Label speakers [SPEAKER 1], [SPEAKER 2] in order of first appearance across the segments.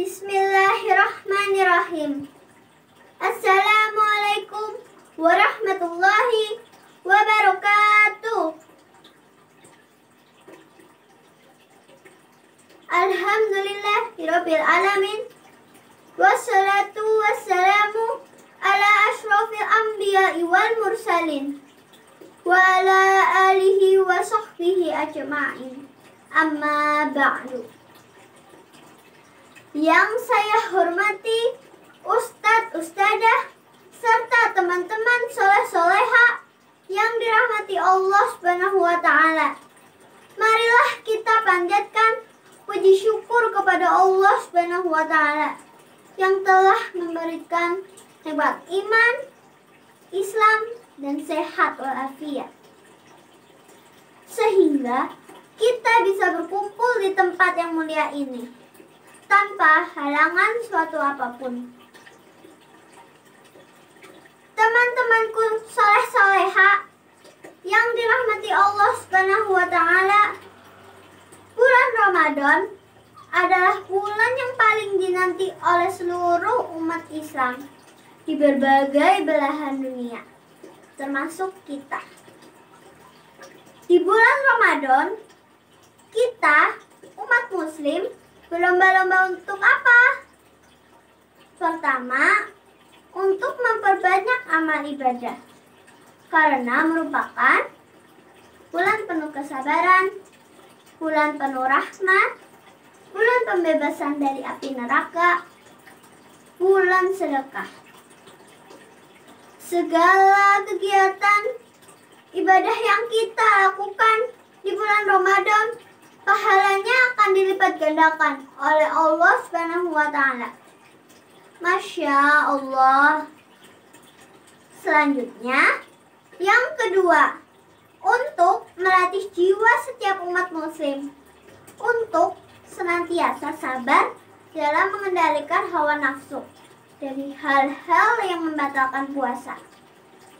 [SPEAKER 1] Bismillahirrahmanirrahim. Assalamualaikum warahmatullahi wabarakatuh. Alhamdulillahirabbil alamin. Wassalatu wassalamu ala asyrafil anbiya'i wal mursalin wa ala alihi wa sahbihi ajma'in. Amma ba'du. Yang saya hormati Ustadz, Ustadzah, serta teman-teman soleh-soleha yang dirahmati Allah Subhanahu wa taala. Marilah kita panjatkan puji syukur kepada Allah Subhanahu wa taala yang telah memberikan hebat iman, Islam, dan sehat walafiat. Sehingga kita bisa berkumpul di tempat yang mulia ini tanpa halangan suatu apa pun. Teman-temanku soleh soleha yang dirahmati Allah Subhanahu wa taala, bulan Ramadan adalah bulan yang paling dinanti oleh seluruh umat Islam di berbagai belahan dunia, termasuk kita. Di bulan Ramadan, kita umat muslim berlomba-lomba untuk apa? Pertama, untuk memperbanyak amal ibadah. Karena merupakan bulan penuh kesabaran, bulan penuh rahmat, bulan pembebasan dari api neraka, bulan sedekah. Segala kegiatan ibadah yang kita lakukan di bulan Ramadan pahalanya akan dilipat gandakan oleh Allah Subhanahu wa taala. Masya Allah. Selanjutnya, yang kedua, untuk melatih jiwa setiap umat muslim untuk senantiasa sabar dalam mengendalikan hawa nafsu dari hal-hal yang membatalkan puasa,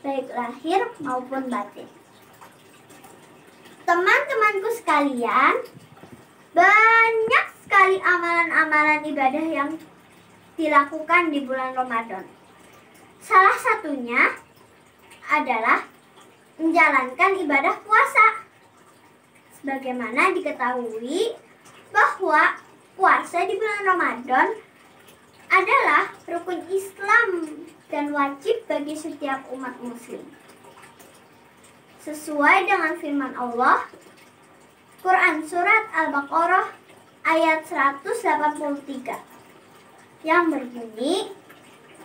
[SPEAKER 1] baik lahir maupun batin. Teman-temanku sekalian, banyak sekali amalan-amalan ibadah yang dilakukan di bulan Ramadan. Salah satunya adalah menjalankan ibadah puasa. Sebagaimana diketahui bahwa puasa di bulan Ramadan adalah rukun Islam dan wajib bagi setiap umat muslim. Sesuai dengan firman Allah, Quran Surat Al-Baqarah ayat 183 yang berbunyi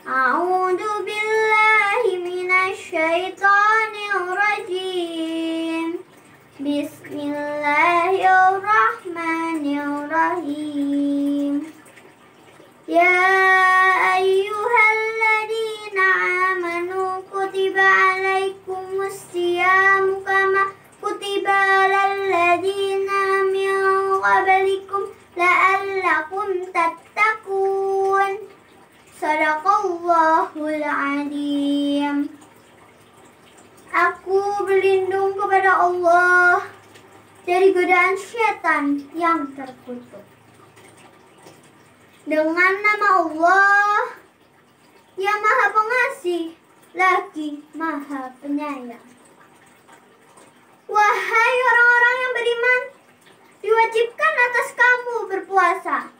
[SPEAKER 1] A'udzu billahi minasyaitonir rajim. Bismillahirrahmanirrahim. Ya Aku berlindung kepada Allah dari godaan setan yang terkutuk. Dengan nama Allah yang maha pengasih lagi maha penyayang. Wahai orang-orang yang beriman, diwajibkan atas kamu berpuasa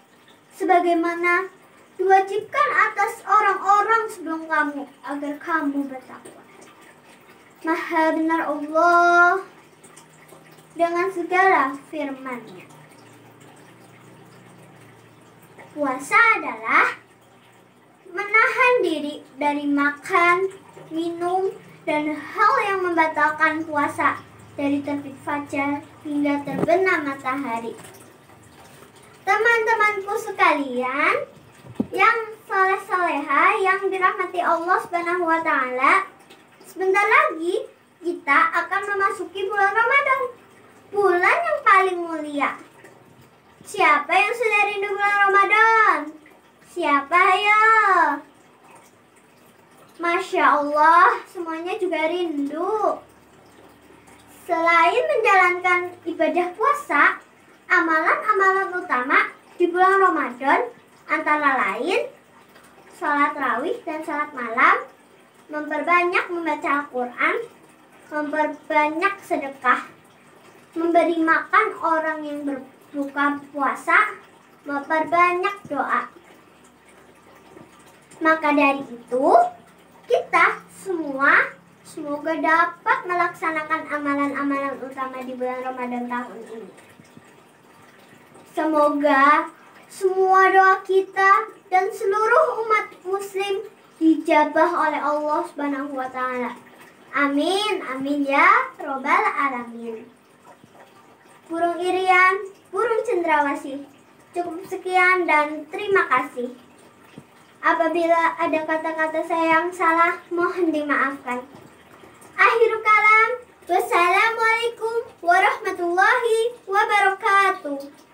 [SPEAKER 1] sebagaimana diwajibkan atas orang-orang sebelum kamu agar kamu bertakwa. Maha benar Allah dengan segala firman-Nya. Puasa adalah menahan diri dari makan, minum, dan hal yang membatalkan puasa dari terbit fajar hingga terbenam matahari. Teman-temanku sekalian, yang soleh soleha yang dirahmati Allah Subhanahu wa taala. Sebentar lagi kita akan memasuki bulan Ramadan. Bulan yang paling mulia. Siapa yang sudah rindu bulan Ramadan? Siapa ya? Masya Allah, semuanya juga rindu. Selain menjalankan ibadah puasa, amalan-amalan utama di bulan Ramadan Antara lain, sholat rawih dan sholat malam, memperbanyak membaca Al-Quran, memperbanyak sedekah, memberi makan orang yang berbuka puasa, memperbanyak doa. Maka dari itu, kita semua semoga dapat melaksanakan amalan-amalan utama di bulan Ramadan tahun ini. Semoga semua doa kita dan seluruh umat muslim dijabah oleh Allah Subhanahu wa taala. Amin, amin ya robbal alamin. Burung irian, burung cendrawasih. Cukup sekian dan terima kasih. Apabila ada kata-kata saya yang salah, mohon dimaafkan. Akhirul kalam, wassalamualaikum warahmatullahi wabarakatuh.